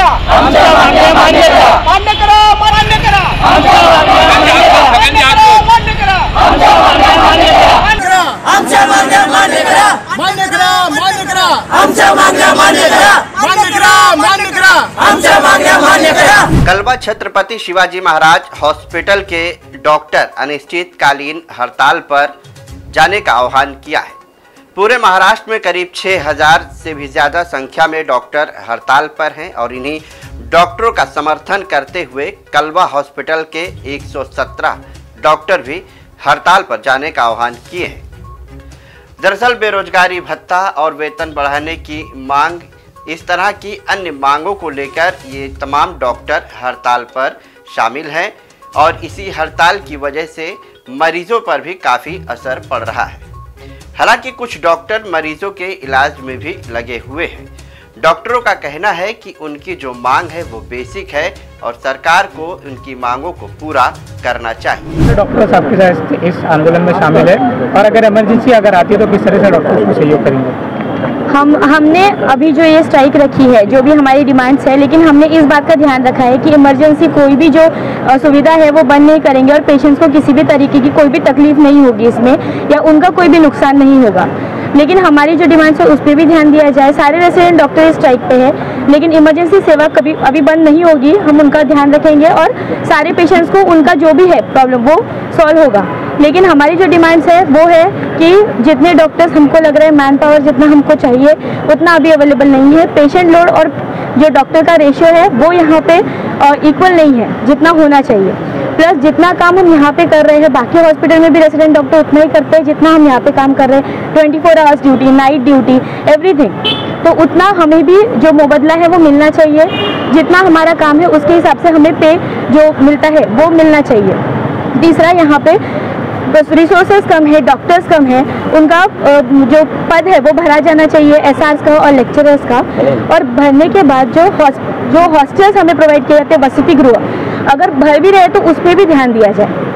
करा आमच्या मागण्या मान्य करा मान्य करा मान्य करा आमच्या मागण्या मान्य करा मान्य करा मान्य करा आमच्या मागण्या मान्य करा मान्य करा मान्य करा आमच्या मागण्या मान्य करा मान्य करा मान्य करा आमच्या मागण्या मान्य करा कलवा छत्रपति शिवाजी महाराज हॉस्पिटल के डॉक्टर अनिश्चितकालीन हड़ताल पर जाने का आह्वान किया है पूरे महाराष्ट्र में करीब 6000 से भी ज़्यादा संख्या में डॉक्टर हड़ताल पर हैं और इन्हीं डॉक्टरों का समर्थन करते हुए कलवा हॉस्पिटल के 117 डॉक्टर भी हड़ताल पर जाने का आह्वान किए हैं। दरअसल बेरोजगारी, भत्ता और वेतन बढ़ाने की मांग, इस तरह की अन्य मांगों को लेकर ये तमाम डॉक्टर हड़ताल पर शामिल हैं और इसी हड़ताल की वजह से मरीजों पर भी काफ़ी असर पड़ रहा है। हालाँकि कुछ डॉक्टर मरीजों के इलाज में भी लगे हुए हैं। डॉक्टरों का कहना है कि उनकी जो मांग है वो बेसिक है और सरकार को उनकी मांगों को पूरा करना चाहिए। डॉक्टर साहब के साथ इस आंदोलन में शामिल है और अगर इमरजेंसी अगर आती है तो किस तरह से डॉक्टर को सहयोग करेंगे? हम, हमने अभी जो ये स्ट्राइक रखी है, जो भी हमारी डिमांड्स है, लेकिन हमने इस बात का ध्यान रखा है कि इमरजेंसी कोई भी जो सुविधा है वो बंद नहीं करेंगे और पेशेंट्स को किसी भी तरीके की कोई भी तकलीफ़ नहीं होगी इसमें, या उनका कोई भी नुकसान नहीं होगा। लेकिन हमारी जो डिमांड्स है उस पर भी ध्यान दिया जाए। सारे रेसिडेंट डॉक्टर स्ट्राइक पे है, लेकिन इमरजेंसी सेवा कभी, अभी बंद नहीं होगी। हम उनका ध्यान रखेंगे और सारे पेशेंट्स को उनका जो भी है प्रॉब्लम वो सॉल्व होगा। लेकिन हमारी जो डिमांड्स है, वो है कि जितने डॉक्टर्स हमको लग रहे हैं मैन पावर जितना हमको चाहिए, उतना अभी अवेलेबल नहीं है। पेशेंट लोड और जो डॉक्टर का रेशियो है, वो यहाँ पे इक्वल नहीं है, जितना होना चाहिए। प्लस जितना काम हम यहाँ पे कर रहे हैं, बाकी हॉस्पिटल में भी रेसिडेंट डॉक्टर उतना ही करते हैं, जितना हम यहाँ पे काम कर रहे हैं। Twenty four hours duty night duty everything तो उतना हमें भी जो मुबदला है, वो मिलना चाहिए। जितना हमारा काम है, उसके हिसाब से हमें पे जो मिलता है, वो मिलना चाहिए। तीसरा यहाँ पे बस रिसोर्सेज कम है डॉक्टर्स कम है उनका जो पद है वो भरा जाना चाहिए एस का और लेक्चरर्स का। और भरने के बाद जो हॉस्ट जो हॉस्टल्स हमें प्रोवाइड किए जाते हैं वसति गृह अगर भर भी रहे तो उस पर भी ध्यान दिया जाए।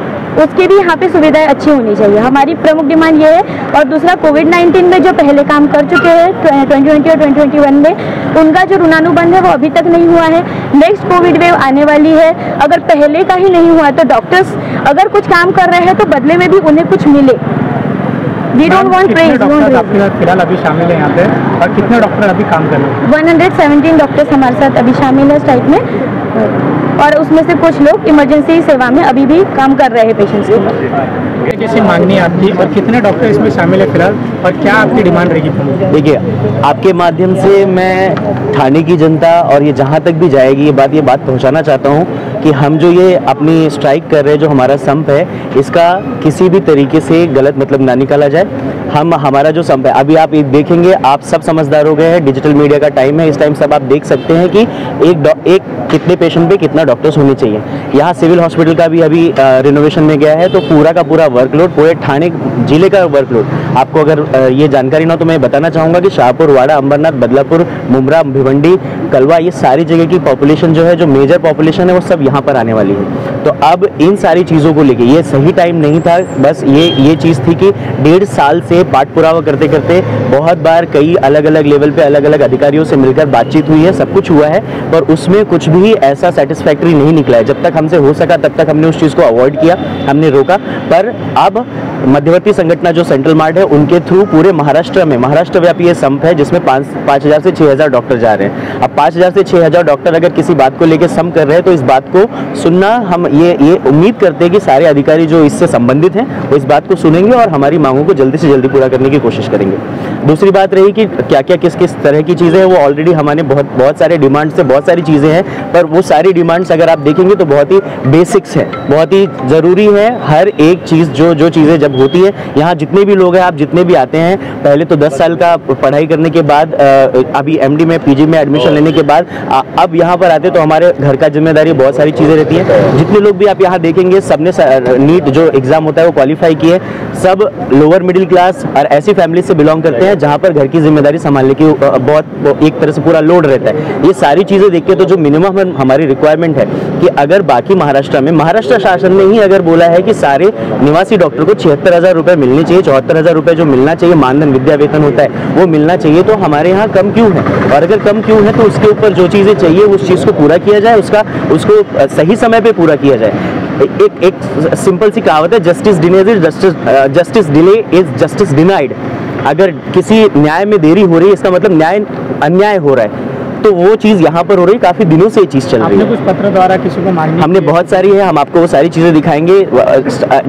उसकी भी यहाँ पे सुविधाएँ अच्छी होनी चाहिए। हमारी प्रमुख डिमांड ये है और दूसरा कोविड 19 में जो पहले काम कर चुके हैं ट्वेंटी ट्वेंटी और ट्वेंटी ट्वेंटी वन में उनका जो ऋणानुबंध है वो अभी तक नहीं हुआ है। नेक्स्ट कोविड वेव आने वाली है। अगर पहले का ही नहीं हुआ तो डॉक्टर्स अगर कुछ काम कर रहे हैं तो बदले में भी उन्हें कुछ मिले। वी डोंट वांट प्रेज आपके साथ फ़िलहाल अभी शामिल है यहाँ पे? और कितने डॉक्टर अभी काम कर रहे हैं? 117 डॉक्टर्स हमारे साथ अभी शामिल है स्ट्राइक में। और उसमें से कुछ लोग इमरजेंसी सेवा में अभी भी काम कर रहे हैं पेशेंट्स के जैसी मांगनी आपकी और कितने डॉक्टर इसमें शामिल है फ़िलहाल और क्या आपकी डिमांड रहेगी? देखिए आपके माध्यम से मैं थाने की जनता और ये जहाँ तक भी जाएगी ये बात ये बात पहुँचाना चाहता हूँ कि हम जो ये अपनी स्ट्राइक कर रहे हैं जो हमारा संप है इसका किसी भी तरीके से गलत मतलब ना निकाला जाए। हम हमारा जो संप है अभी आप देखेंगे आप सब समझदार हो गए हैं डिजिटल मीडिया का टाइम है इस टाइम सब आप देख सकते हैं कि एक एक कितने पेशेंट पे कितना डॉक्टर्स होने चाहिए। यहाँ सिविल हॉस्पिटल का भी अभी रिनोवेशन में गया है तो पूरा का पूरा वर्कलोड पूरे थाने, ज़िले का वर्कलोड आपको अगर ये जानकारी ना तो मैं बताना चाहूँगा कि शाहपुर, वाड़ा, अंबरनाथ, बदलापुर मुमरा भिवंडी, कलवा, ये सारी जगह की पॉपुलेशन जो है, जो मेजर पॉपुलेशन है, वो सब यहाँ पर आने वाली है। तो अब इन सारी चीज़ों को लेके, ये सही टाइम नहीं था, बस ये ये चीज़ थी कि डेढ़ साल से पाठ पुरावा करते करते बहुत बार कई अलग अलग लेवल पे अलग अलग अधिकारियों से मिलकर बातचीत हुई है, सब कुछ हुआ है, पर उसमें कुछ भी ऐसा सेटिस्फैक्ट्री नहीं निकला है। जब तक हमसे हो सका, तब तक हमने उस चीज़ को अवॉइड किया, हमने रोका। पर अब मध्यवर्ती संगठन जो सेंट्रल मार्ट है, उनके थ्रू पूरे महाराष्ट्र में, महाराष्ट्र व्यापी ये संप है, जिसमें पाँच पाँच हज़ार से छः हज़ार डॉक्टर जा रहे हैं। अब पाँच हज़ार से छः हज़ार डॉक्टर अगर किसी बात को लेकर सम कर रहे हैं तो इस बात को सुनना हम ये ये उम्मीद करते हैं कि सारे अधिकारी जो इससे संबंधित हैं, वो इस बात को सुनेंगे और हमारी मांगों को जल्दी से जल्दी पूरा करने की कोशिश करेंगे। दूसरी बात रही कि क्या क्या किस किस तरह की चीज़ें हैं, वो ऑलरेडी हमारे बहुत बहुत सारे डिमांड से बहुत सारी चीज़ें हैं, पर वो सारी डिमांड्स अगर आप देखेंगे तो बहुत ही बेसिक्स हैं, बहुत ही ज़रूरी है, हर एक चीज़ जो जो चीज़ें जब होती है, यहाँ जितने भी लोग हैं, आप जितने भी आते हैं, पहले तो 10 साल का पढ़ाई करने के बाद अभी एमडी में पीजी में एडमिशन लेने के बाद अब यहाँ पर आते तो हमारे घर का ज़िम्मेदारी बहुत सारी चीज़ें रहती हैं। जितने लोग भी आप यहाँ देखेंगे, सबने नीट जो एग्ज़ाम होता है वो क्वालिफाई किए। सब लोअर मिडिल क्लास और ऐसी फैमिली से बिलोंग करते हैं जहाँ पर घर की ज़िम्मेदारी संभालने की बहुत एक तरह से पूरा लोड रहता है। ये सारी चीज़ें देख के तो जो मिनिमम हमारी रिक्वायरमेंट है कि अगर बाकी महाराष्ट्र में, महाराष्ट्र शासन ने ही अगर बोला है कि सारे निवासी डॉक्टर को छिहत्तर हज़ार रुपये मिलने चाहिए, चौहत्तर हज़ार रुपये जो मिलना चाहिए, मानधन, विद्या वेतन होता है, वो मिलना चाहिए तो हमारे यहाँ कम क्यों है? और अगर कम क्यों है तो उसके ऊपर जो चीज़ें चाहिए, उस चीज़ को पूरा किया जाए, उसका, उसको सही समय पर पूरा किया जाए। एक एक सिंपल सी कहावत है justice delays is justice justice delay is justice denied अगर किसी न्याय में देरी हो रही है इसका मतलब न्याय अन्याय हो रहा है तो वो चीज़ यहाँ पर हो रही है काफ़ी दिनों से ये चीज़ चल रही है। कुछ पत्र द्वारा किसी को मांगी हमने बहुत सारी है हम आपको वो सारी चीज़ें दिखाएँगे।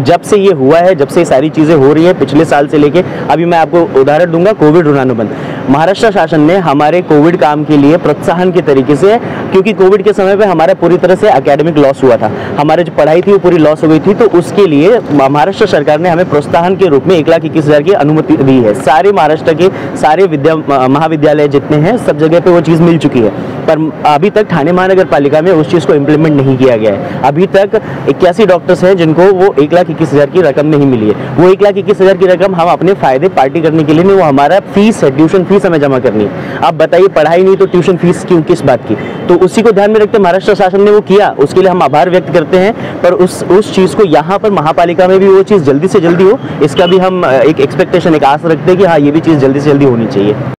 जब से ये हुआ है जब से ये सारी चीज़ें हो रही है पिछले साल से लेके अभी मैं आपको उदाहरण दूँगा कोविड ऋणानुबंध। महाराष्ट्र शासन ने हमारे कोविड काम के लिए प्रोत्साहन के तरीके से, क्योंकि कोविड के समय पे हमारा पूरी तरह से एकेडमिक लॉस हुआ था। हमारे जो पढ़ाई थी वो पूरी लॉस हो गई थी तो उसके लिए महाराष्ट्र सरकार ने हमें प्रोत्साहन के रूप में एक लाख इक्कीस हज़ार की अनुमति दी है। सारे महाराष्ट्र के सारे विद्या, महाविद्यालय जितने हैं, सब जगह पे वो चीज़ मिल चुकी है। पर अभी तक थाने महानगर पालिका में उस चीज़ को इम्प्लीमेंट नहीं किया गया है। अभी तक इक्यासी डॉक्टर्स हैं जिनको वो एक लाख इक्कीस हज़ार की रकम नहीं मिली है। वो एक लाख इक्कीस हज़ार की रकम हम अपने फ़ायदे, पार्टी करने के लिए नहीं, वो हमारा फ़ीस है ट्यूशन फ़ीस हमें जमा करनी। है आप बताइए, पढ़ाई नहीं तो ट्यूशन फ़ीस क्यों किस बात की? तो उसी को ध्यान में रखते महाराष्ट्र शासन ने वो किया। उसके लिए हम आभार व्यक्त करते हैं, पर उस उस चीज़ को यहाँ पर महापालिका में भी वो चीज़ जल्दी से जल्दी हो, इसका भी हम, एक एक्सपेक्टेशन एक आस रखते हैं कि हाँ ये भी चीज़ जल्दी से जल्दी होनी चाहिए।